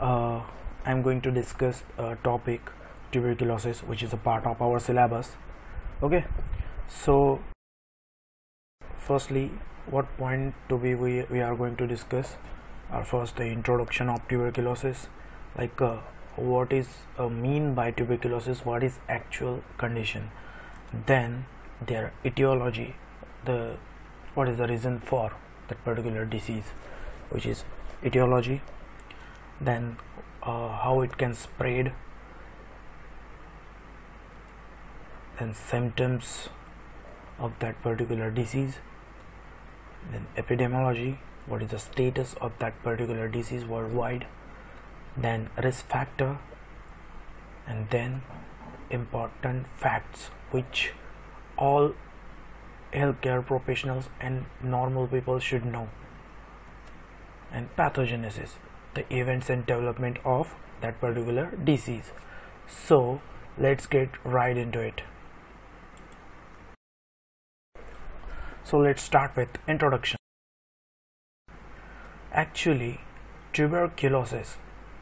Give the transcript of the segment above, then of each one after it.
uh, I'm going to discuss a topic tuberculosis which is a part of our syllabus. Okay? So firstly what point to be we, we are going to discuss? Are first the introduction of tuberculosis. Like uh, what is uh, mean by tuberculosis? What is actual condition? Then their etiology. The what is the reason for that particular disease? Which is etiology then uh, how it can spread. Then symptoms of that particular disease. Then epidemiology what is the status of that particular disease worldwide. Then risk factor. And then important facts which all healthcare professionals and normal people should know. And pathogenesis the events and development of that particular disease. So let's get right into it. So let's start with introduction. Actually tuberculosis.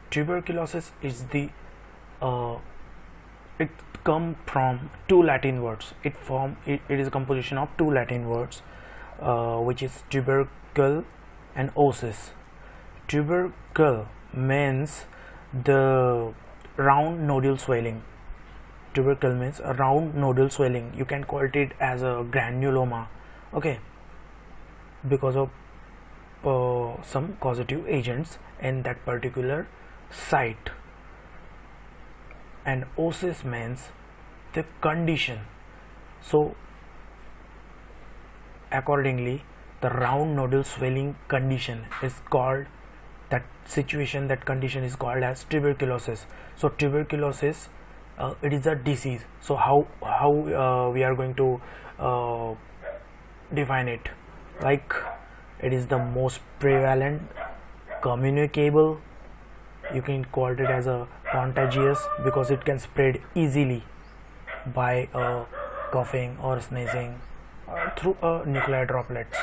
Tuberculosis is the uh, it come from two latin words. It form it, it is a composition of two latin words uh, which is tubercle and osis tubercle means the round nodule swelling. Tubercle means a round nodule swelling. You can call it as a granuloma. Okay. Because of uh, some causative agents in that particular site. And osis means the condition. So accordingly the round nodule swelling condition is called that situation that condition is called as tuberculosis. So tuberculosis uh, it is a disease. So how how uh, we are going to uh, define it? Like it is the most prevalent communicable you can call it as a contagious because it can spread easily by uh, coughing or sneezing uh, through uh, nuclear droplets.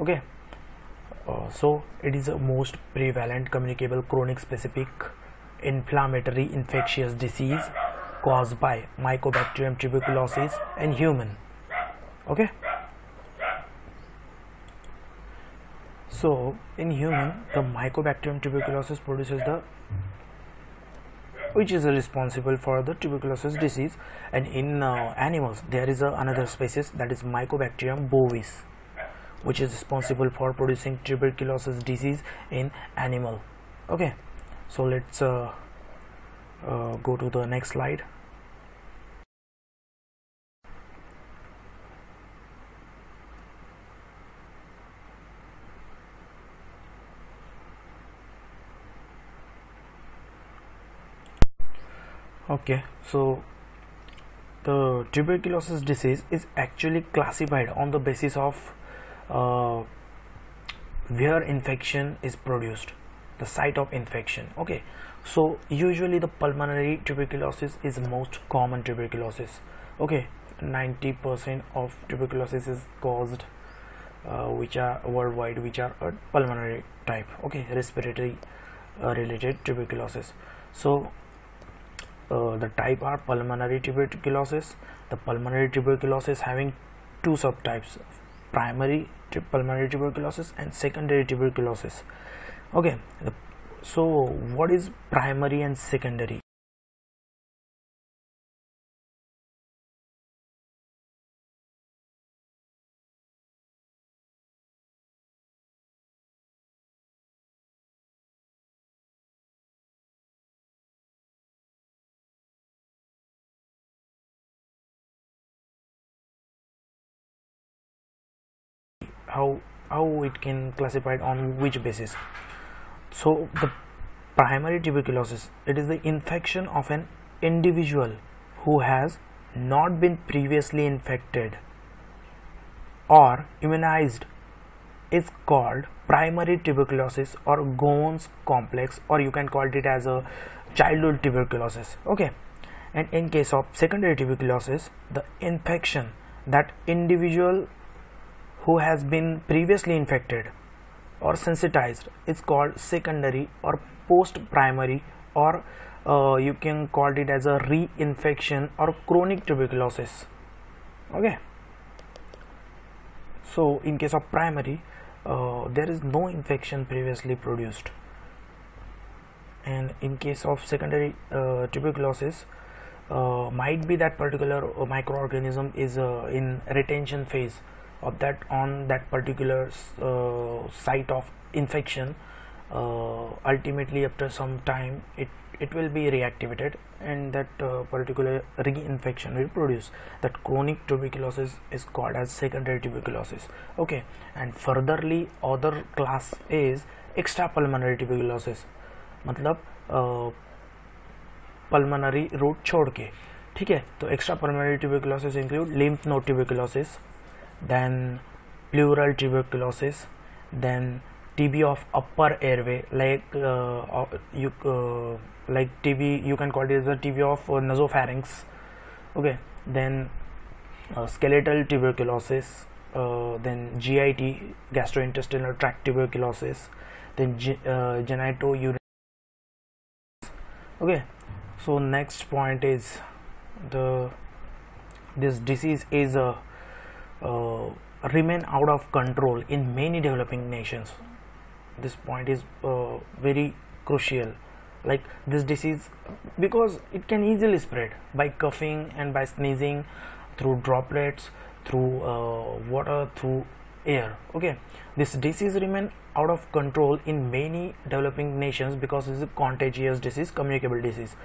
Okay uh, so it is a most prevalent communicable chronic specific inflammatory infectious disease caused by mycobacterium tuberculosis in human. Okay? So in human the mycobacterium tuberculosis produces the which is responsible for the tuberculosis disease. And in uh, animals there is a, another species that is mycobacterium bovis which is responsible for producing tuberculosis disease in animal. Okay so let's uh, uh, go to the next slide. Okay so the tuberculosis disease is actually classified on the basis of uh, where infection is produced the site of infection. Okay so usually the pulmonary tuberculosis is most common tuberculosis. Okay 90% of tuberculosis is caused uh, which are worldwide which are pulmonary type. Okay respiratory uh, related tuberculosis. So uh, the type are pulmonary tuberculosis the pulmonary tuberculosis having two subtypes primary pulmonary tuberculosis and secondary tuberculosis. Okay so what is primary and secondary how how it can classified on which basis? So the primary tuberculosis it is the infection of an individual who has not been previously infected or immunized. Is called primary tuberculosis or Ghon's complex or you can call it as a childhood tuberculosis. Okay. And in case of secondary tuberculosis the infection that individual who has been previously infected or sensitized is called secondary or post primary or uh, you can call it as a reinfection or chronic tuberculosis. Okay? So in case of primary uh, there is no infection previously produced. And in case of secondary uh, tuberculosis uh, might be that particular microorganism is uh, in retention phase of that on that particular uh, site of infection uh, ultimately after some time it it will be reactivated and that uh, particular reinfection will produce that chronic tuberculosis is called as secondary tuberculosis okay and furtherly other class is extrapulmonary tuberculosis मतलब pulmonary route छोड़ के ठीक है तो extra pulmonary tuberculosis include lymph node tuberculosis then pleural tuberculosis, then TB of upper airway, like uh, you uh, like TB, you can call it as a TB of uh, nasopharynx. Okay, then uh, skeletal tuberculosis, uh, then GIT, gastrointestinal tract tuberculosis, then G- uh. Okay, so next point is the this disease is a uh, remain out of control in many developing nations. This point is uh, very crucial. Like this disease because it can easily spread by coughing and by sneezing through droplets through uh, water through air. Okay this disease remain out of control in many developing nations because it's a contagious disease communicable disease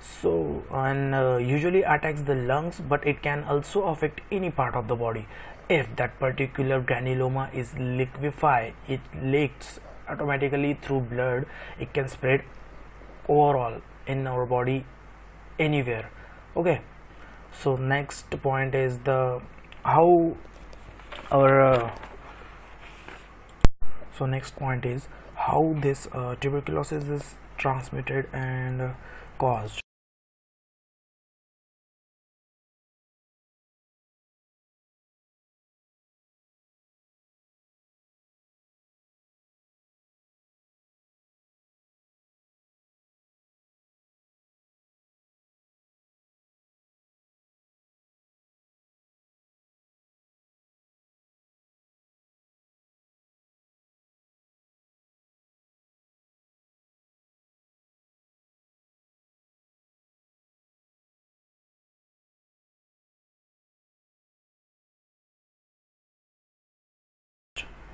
so and uh, usually attacks the lungs but it can also affect any part of the body. If that particular granuloma is liquefied it leaks automatically through blood. It can spread overall in our body anywhere. Okay. So next point is the how our uh, so next point is how this uh, tuberculosis is transmitted and uh, caused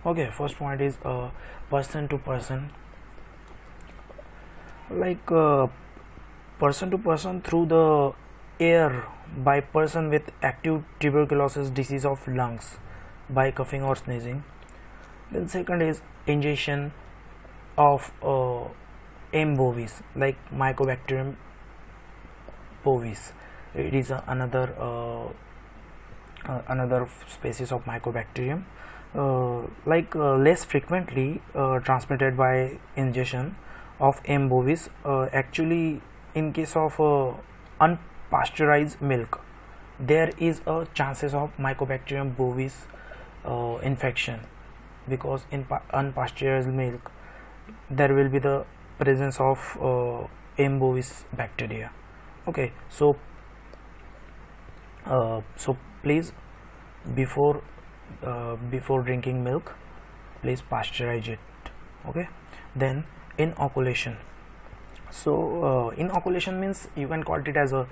okay first point is uh, person to person. Like uh, person to person through the air by person with active tuberculosis disease of lungs by coughing or sneezing. Then second is ingestion of uh, M. bovis like mycobacterium bovis. It is uh, another uh, uh, another species of mycobacterium like uh, less frequently uh, transmitted by ingestion of M. bovis actually in case of unpasteurized milk there is a chances of mycobacterium bovis infection because in unpasteurized milk there will be the presence of uh, M. bovis bacteria okay so uh, so please before uh, before drinking milk please pasteurize it okay? Then inoculation. So uh, inoculation means you can call it as a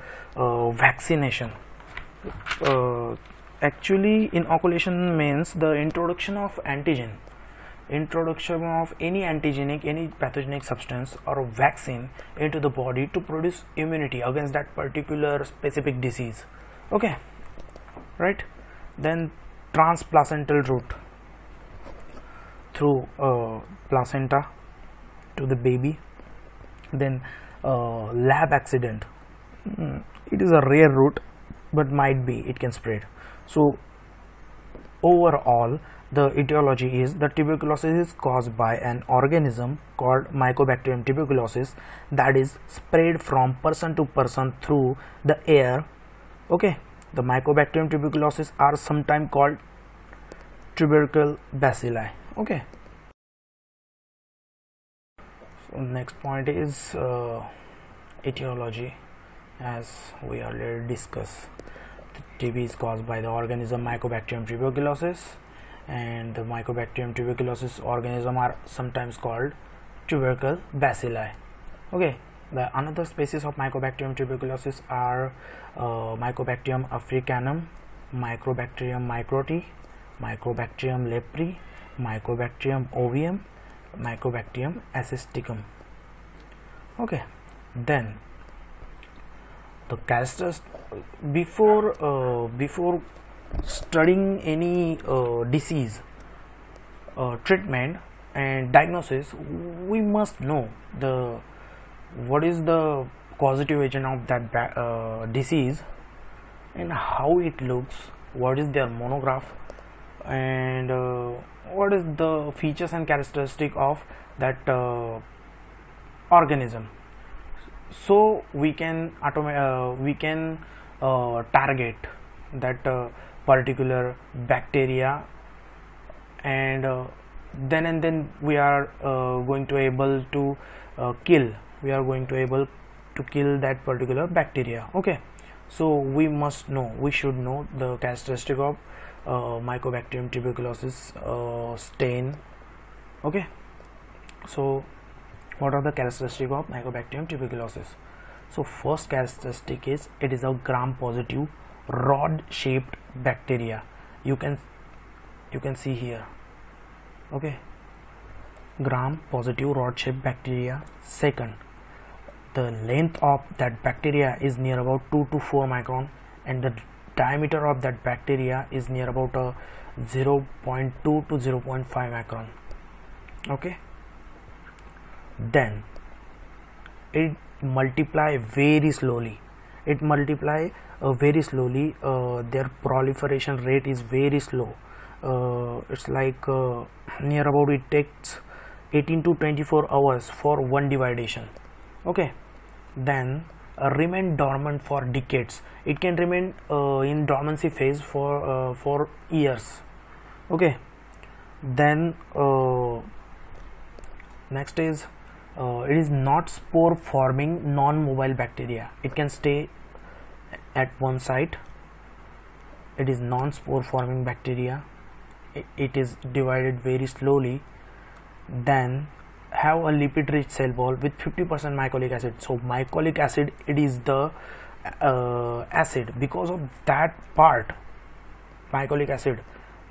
vaccination. Uh, actually inoculation means the introduction of antigen. Introduction of any antigenic any pathogenic substance or vaccine into the body to produce immunity against that particular specific disease. Okay right? Then transplacental route through uh, placenta to the baby then uh, lab accident. Mm, it is a rare route but might be it can spread. So overall the etiology is the tuberculosis is caused by an organism called mycobacterium tuberculosis that is spread from person to person through the air. Okay the mycobacterium tuberculosis are sometimes called tubercle bacilli. Okay. next point is uh, etiology as we already discussed TB is caused by the organism Mycobacterium tuberculosis and the Mycobacterium tuberculosis organism are sometimes called tubercle bacilli okay the another species of Mycobacterium tuberculosis are uh, Mycobacterium africanum Mycobacterium microti Mycobacterium leprae Mycobacterium avium Mycobacterium asiaticum okay then the characters before uh, before studying any uh, disease uh, treatment and diagnosis we must know the what is the causative agent of that uh, disease and how it looks what is their monograph and uh, what is the features and characteristic of that uh, organism. So we can uh, we can uh, target that uh, particular bacteria and then and then we are going to able to kill we are going to able to kill that particular bacteria okay? So we must know we should know the characteristic of uh, mycobacterium tuberculosis uh, stain okay? So what are the characteristics of mycobacterium tuberculosis? So first characteristic is it is a gram positive rod shaped bacteria. You can you can see here okay? Gram positive rod shaped bacteria. Second the length of that bacteria is near about 2 to 4 micron and the diameter of that bacteria is near about a 0.2 to 0.5 micron. Okay? Then it multiply very slowly. It multiply uh, very slowly uh, their proliferation rate is very slow. Uh, it's like uh, near about it takes 18 to 24 hours for one dividation okay. Then uh, remain dormant for decades. It can remain uh, in dormancy phase for for years. Okay. Then next is uh, it is not spore forming non-mobile bacteria. It can stay at one site. It is non-spore forming bacteria. It, it is divided very slowly. Then have a lipid rich cell wall with 50% mycolic acid. So mycolic acid it is the uh, acid. Because of that part mycolic acid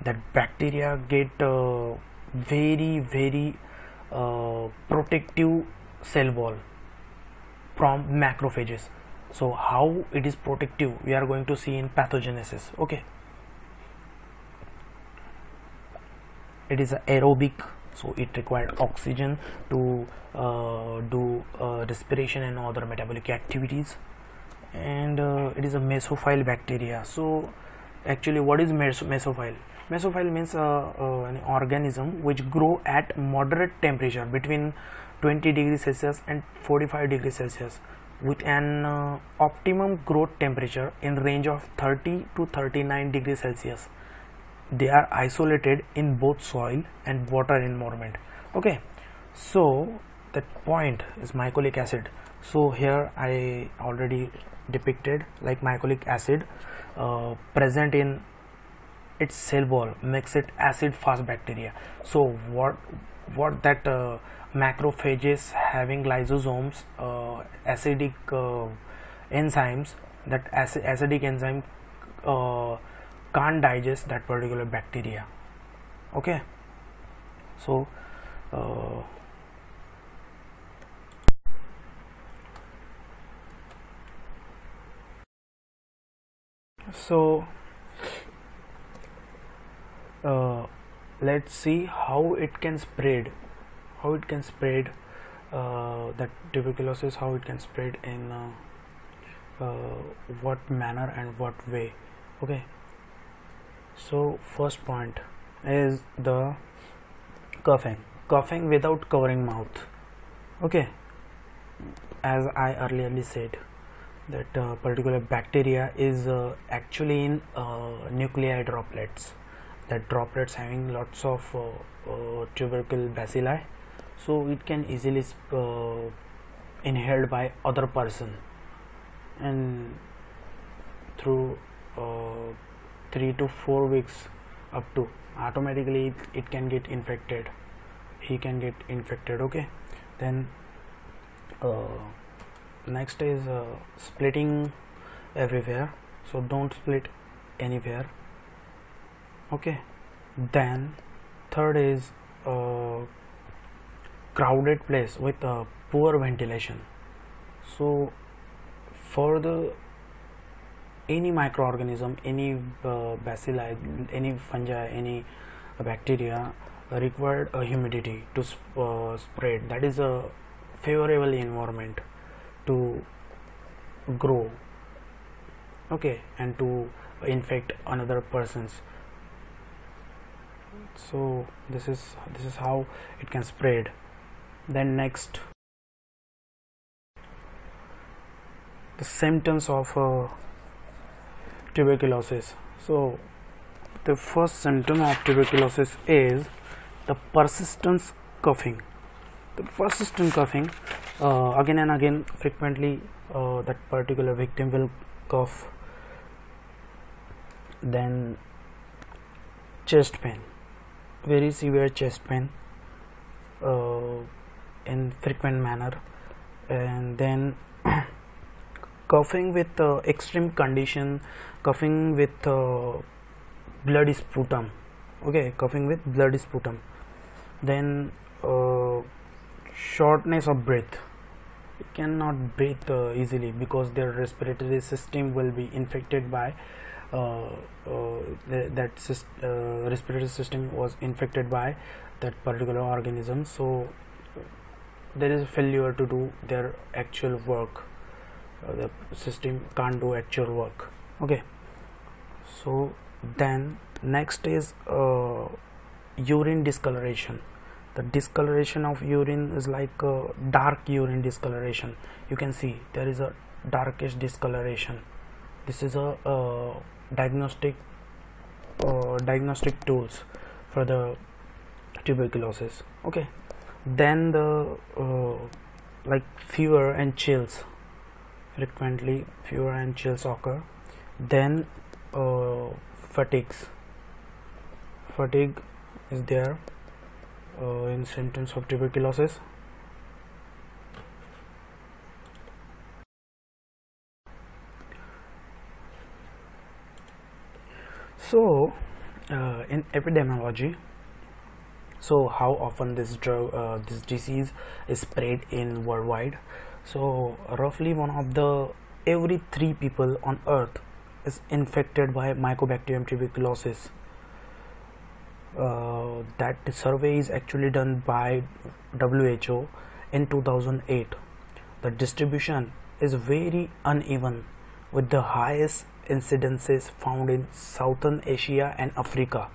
that bacteria get uh, very very uh, protective cell wall from macrophages. So how it is protective we are going to see in pathogenesis. Okay. It is aerobic so it required oxygen to uh, do uh, respiration and other metabolic activities. And uh, it is a mesophile bacteria. So actually what is mes mesophile? Mesophile means uh, uh, an organism which grow at moderate temperature between 20 degrees celsius and 45 degrees celsius with an uh, optimum growth temperature in range of 30 to 39 degrees celsius they are isolated in both soil and water environment. Okay. So that point is mycolic acid. So here i already depicted like mycolic acid uh, present in its cell wall makes it acid fast bacteria. So what what that uh, macrophages having lysosomes uh, acidic uh, enzymes that acid, acidic enzyme uh, can't digest that particular bacteria. Okay? So uh, so uh, let's see how it can spread how it can spread uh, that tuberculosis how it can spread in uh, uh what manner and what way. Okay so first point is the coughing. Coughing without covering mouth. Okay. As i earlier said that uh, particular bacteria is uh, actually in nuclei droplets. That droplets having lots of uh, uh, tubercle bacilli. So it can easily uh, inhaled by other person. And through 3 to 4 weeks up to automatically it, it can get infected. He can get infected okay? Then uh, next is uh, splitting everywhere. So don't split anywhere okay? Then third is uh, crowded place with uh, poor ventilation. So for the any microorganism any uh, bacilli any fungi any bacteria required a humidity to sp- uh, spread. That is a favorable environment to grow okay and to infect another persons. So this is this is how it can spread. Then next the symptoms of uh, tuberculosis. So the first symptom of tuberculosis is the persistent coughing. The persistent coughing uh, again and again frequently uh, that particular victim will cough then chest pain very severe chest pain uh, in frequent manner. And then coughing with uh, extreme condition coughing with uh, bloody sputum. Okay coughing with bloody sputum. Then uh, shortness of breath. You cannot breathe uh, easily because their respiratory system will be infected by uh, uh, th- that respiratory system was infected by that particular organism. So there is a failure to do their actual work the system can't do actual work. Okay. So then next is uh, urine discoloration. The discoloration of urine is like uh, dark urine discoloration. You can see there is a darkish discoloration. This is a uh, diagnostic uh, diagnostic tools for the tuberculosis. Okay. Then the uh, like fever and chills frequently fever and chills occur then uh, fatigues. Fatigue is there uh, in symptoms of tuberculosis so uh, in epidemiology so how often this drug uh, this disease is spread in worldwide so roughly one of the every three people on earth is infected by mycobacterium tuberculosis. Uh, that survey is actually done by WHO in 2008 the distribution is very uneven with the highest incidences found in southern asia and africa.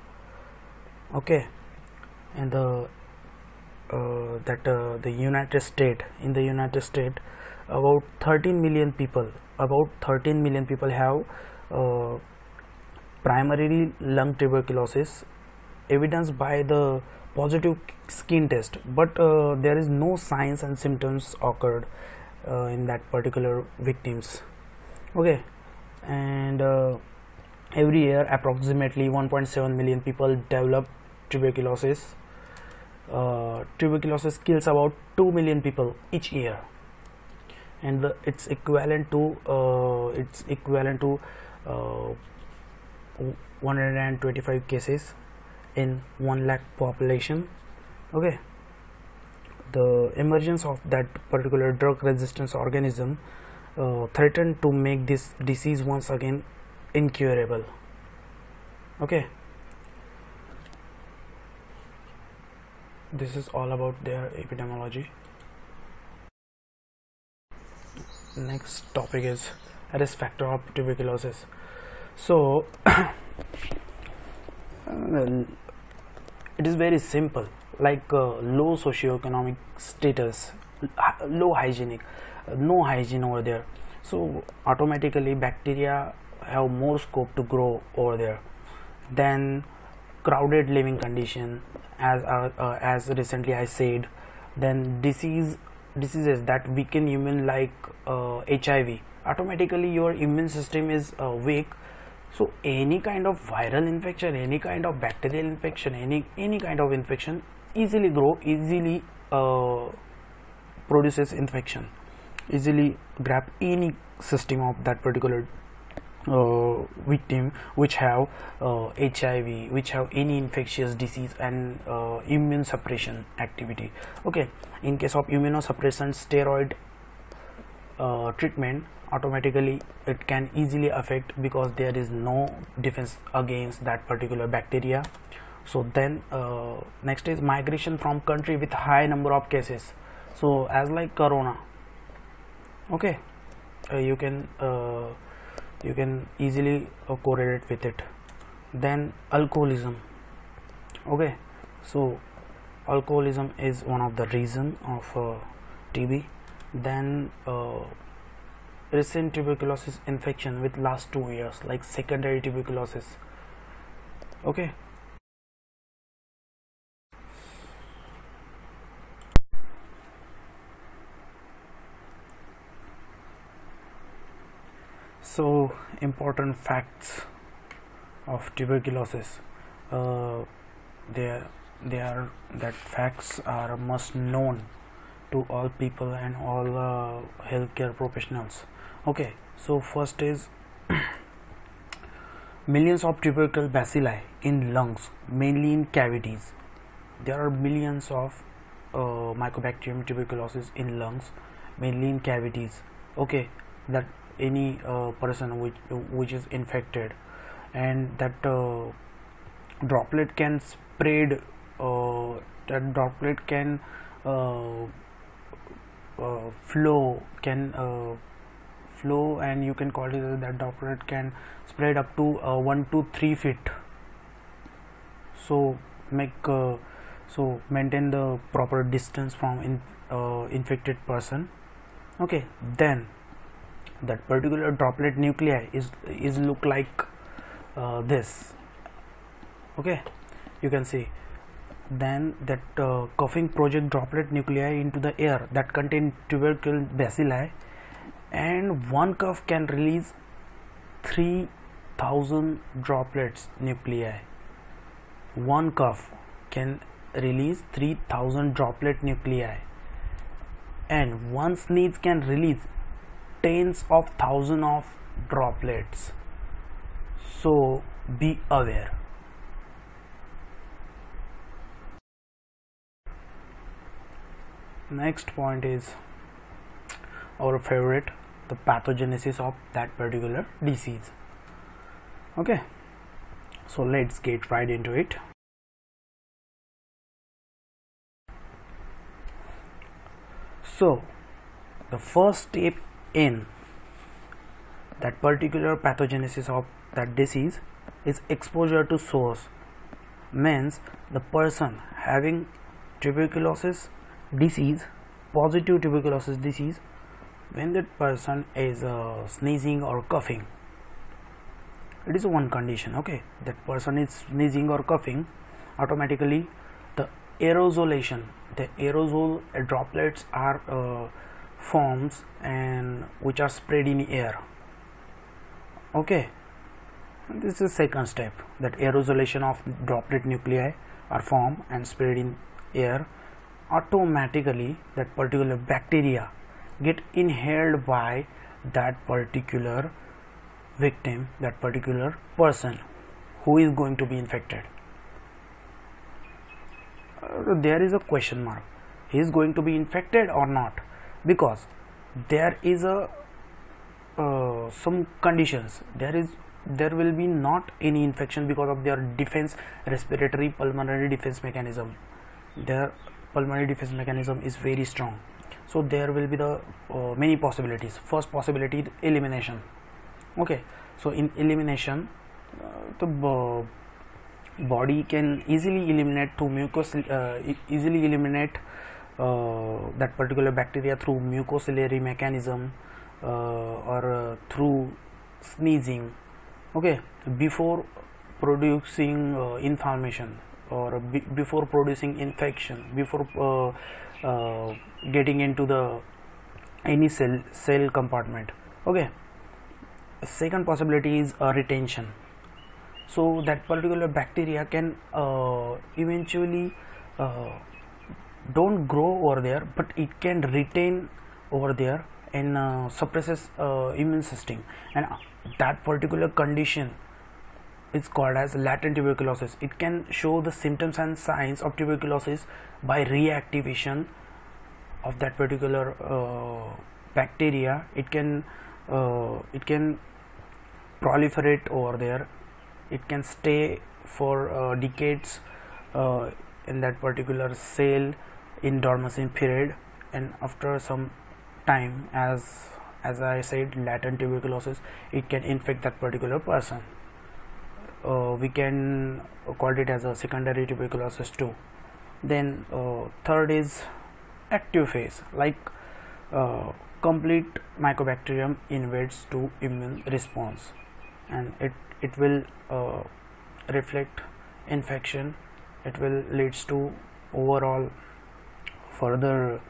Okay. And the uh, that uh, the united states in the united states about 13 million people about 13 million people have uh, primarily lung tuberculosis evidenced by the positive skin test. But uh, there is no signs and symptoms occurred uh, in that particular victims. Okay. And uh, every year approximately 1.7 million people develop tuberculosis uh, tuberculosis kills about 2 million people each year. And the, it's equivalent to uh, it's equivalent to uh, 125 cases in 1 lakh population. Okay. The emergence of that particular drug resistance organism uh, threatened to make this disease once again incurable. Okay this is all about their epidemiology. Next topic is risk factor of tuberculosis. So it is very simple. Like uh, low socioeconomic status low hygienic no hygiene over there. So automatically bacteria have more scope to grow over there then crowded living condition as uh, uh, as recently i said then disease diseases that weaken human like uh, hiv automatically your immune system is uh, weak. So any kind of viral infection any kind of bacterial infection any any kind of infection easily grow easily uh, produces infection. Easily grab any system of that particular uh, victim which have uh, HIV which have any infectious disease and uh, immune suppression activity. Okay in case of immunosuppression steroid uh, treatment automatically it can easily affect because there is no defense against that particular bacteria. So then uh, next is migration from country with high number of cases. So as like corona okay uh, you can you can easily uh, correlate with it. Then alcoholism. Okay so alcoholism is one of the reason of uh, TB then uh, recent tuberculosis infection with last two years like secondary tuberculosis. Okay so important facts of tuberculosis. Uh, they are, they are that facts are must known to all people and all uh, healthcare professionals. Okay so first is millions of tubercle bacilli in lungs mainly in cavities. There are millions of uh, mycobacterium tuberculosis in lungs mainly in cavities. Okay that any uh, person which which is infected. And that uh, droplet can spread uh, that droplet can uh, uh, flow can uh, flow and you can call it that droplet can spread up to 1 to 3 feet. So make so maintain the proper distance from in, infected person. Okay then that particular droplet nuclei is is look like uh, this. Okay? You can see. Then that uh, coughing project droplet nuclei into the air that contain tubercle bacilli and one cough can release 3000 droplets nuclei. One cough can release 3000 droplet nuclei. And one sneeze can release tens of thousands of droplets. So be aware. Next point is our favorite the pathogenesis of that particular disease. Okay. So let's get right into it. So the first step in that particular pathogenesis of that disease is exposure to source. Means the person having tuberculosis disease positive tuberculosis disease when that person is uh, sneezing or coughing it is one condition okay? That person is sneezing or coughing automatically the aerosolation the aerosol droplets are uh, forms and which are spread in air. Okay? This is second step that aerosolation of droplet nuclei are formed and spread in air. Automatically that particular bacteria get inhaled by that particular victim that particular person who is going to be infected. Uh, there is a question mark. He is going to be infected or not because there is a uh, some conditions. There is there will be not any infection because of their defense respiratory pulmonary defense mechanism. Their pulmonary defense mechanism is very strong. So there will be the uh, many possibilities. First possibility elimination. Okay. So in elimination uh, the body can easily eliminate to mucus uh, easily eliminate that particular bacteria through mucociliary mechanism uh, or uh, through sneezing okay before producing inflammation or before producing infection before uh, getting into the any cell cell compartment okay. Second possibility is uh, retention. So that particular bacteria can uh, eventually uh, don't grow over there but it can retain over there and uh, suppresses uh, immune system. And that particular condition is called as latent tuberculosis. It can show the symptoms and signs of tuberculosis by reactivation of that particular uh, bacteria. It can uh, it can proliferate over there. It can stay for uh, decades uh, in that particular cell in dormancy period and after some time as as I said latent tuberculosis it can infect that particular person. Uh, we can call it as a secondary tuberculosis too. Then uh, third is active phase like uh, complete mycobacterium invades to immune response and it it will uh, reflect infection. It will leads to overall further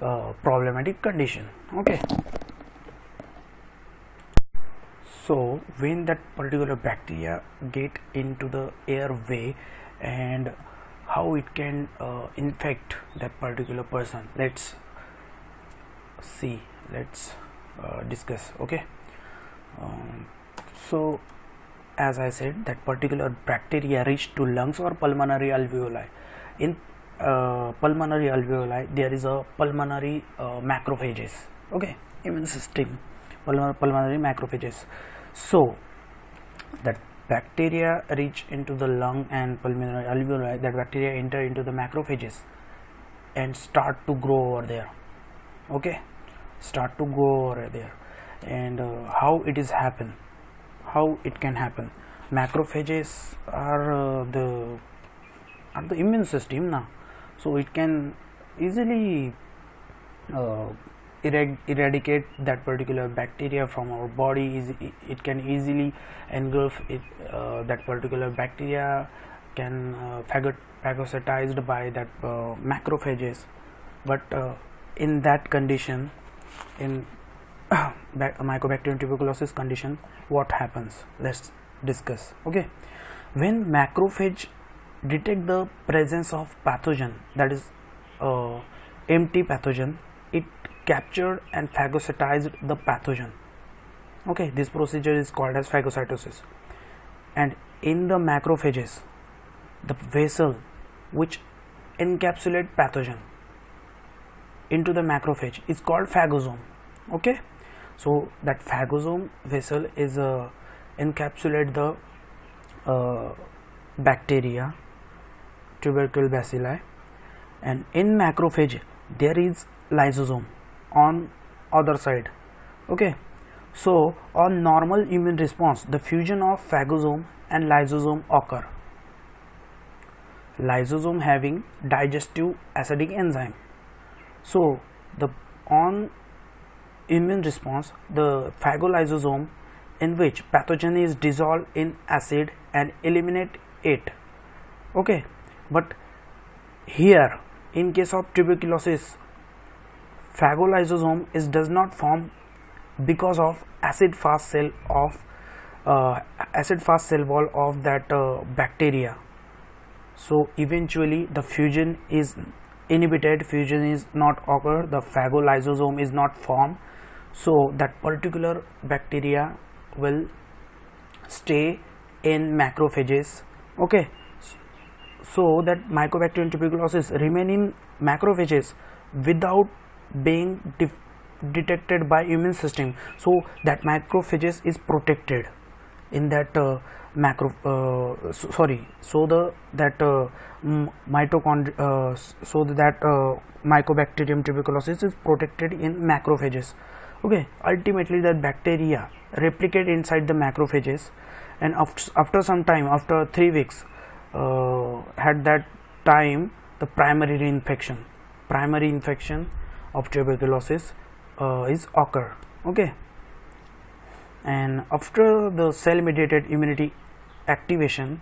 uh, problematic condition. Okay. So when that particular bacteria get into the airway and how it can uh, infect that particular person let's see. Let's uh, discuss. Okay. Um, so as I said that particular bacteria reach to lungs or pulmonary alveoli. In uh, pulmonary alveoli there is a pulmonary uh, macrophages. Okay immune system pulmonary macrophages. So that bacteria reach into the lung and pulmonary alveoli that bacteria enter into the macrophages and start to grow over there. Okay start to grow over there. And uh, how it is happen how it can happen? Macrophages are uh, the are the immune system now so it can easily uh, eradicate that particular bacteria from our body. It can easily engulf it uh, that particular bacteria can uh, phagocytized by that uh, macrophages. But uh, in that condition in mycobacterium tuberculosis condition what happens? Let's discuss. Okay. When macrophage detect the presence of pathogen that is uh, empty pathogen. It captured and phagocytized the pathogen. Okay this procedure is called as phagocytosis. And in the macrophages the vessel which encapsulate pathogen into the macrophage is called phagosome. Okay? So that phagosome vessel is uh, encapsulate the uh, bacteria tubercle bacilli and in macrophage there is lysosome on other side. Okay. So on normal immune response the fusion of phagosome and lysosome occur. Lysosome having digestive acidic enzyme. So the on immune response the phagolysosome in which pathogen is dissolved in acid and eliminate it. Okay but here in case of tuberculosis phagolysosome is does not form because of acid fast cell of uh, acid fast cell wall of that uh, bacteria. So eventually the fusion is inhibited fusion is not occur the phagolysosome is not formed. So that particular bacteria will stay in macrophages. Okay so that mycobacterium tuberculosis remain in macrophages without being detected by immune system. So that macrophages is protected in that uh, macro uh, so, sorry so the that uh, mitochondria uh, so that uh, mycobacterium tuberculosis is protected in macrophages. Okay ultimately that bacteria replicate inside the macrophages and after, after some time after 3 weeks at that time the primary reinfection primary infection of tuberculosis uh, is occur okay? And after the cell mediated immunity activation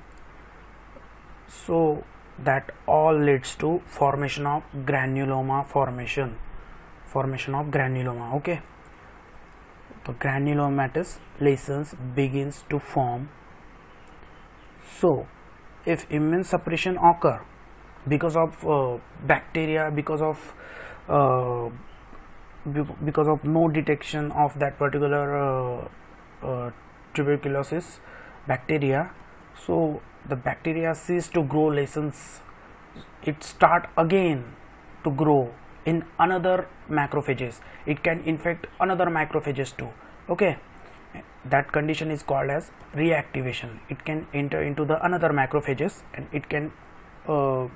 so that all leads to formation of granuloma formation formation of granuloma okay? The granulomatous lesions begins to form. So if immune suppression occur because of uh, bacteria because of uh, because of no detection of that particular uh, uh, tuberculosis bacteria so the bacteria cease to grow lesions it start again to grow in another macrophages. It can infect another macrophages too. Okay that condition is called as reactivation. It can enter into the another macrophages and it can uh,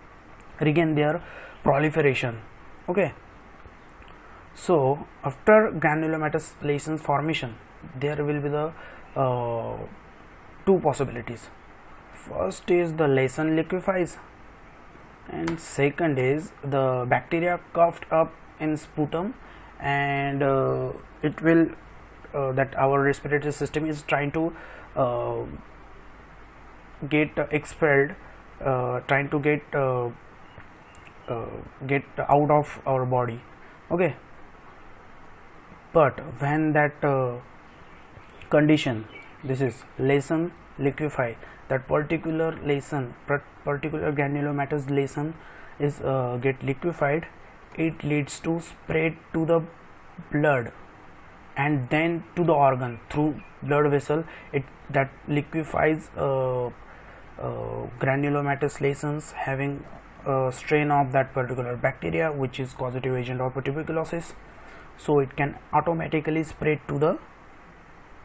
regain their proliferation. Okay. So after granulomatous formation there will be the uh, two possibilities. First is the lesion liquefies and second is the bacteria coughed up in sputum and uh, it will uh, that our respiratory system is trying to uh, get expelled uh, trying to get uh, uh, get out of our body. Okay? But when that condition this is lesion liquefy that particular lesion particular granulomatous lesion is get liquefied it leads to spread to the blood and then to the organ through blood vessel. It that liquefies uh, uh, granulomatous lesions having a strain of that particular bacteria which is causative agent of tuberculosis. So it can automatically spread to the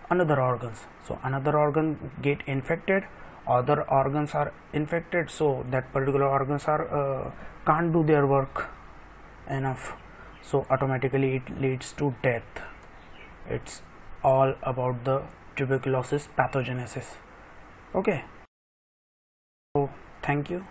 another organs. So another organ get infected other organs are infected. So that particular organs are uh, can't do their work enough. So automatically it leads to death it's all about the tuberculosis pathogenesis. Okay. So thank you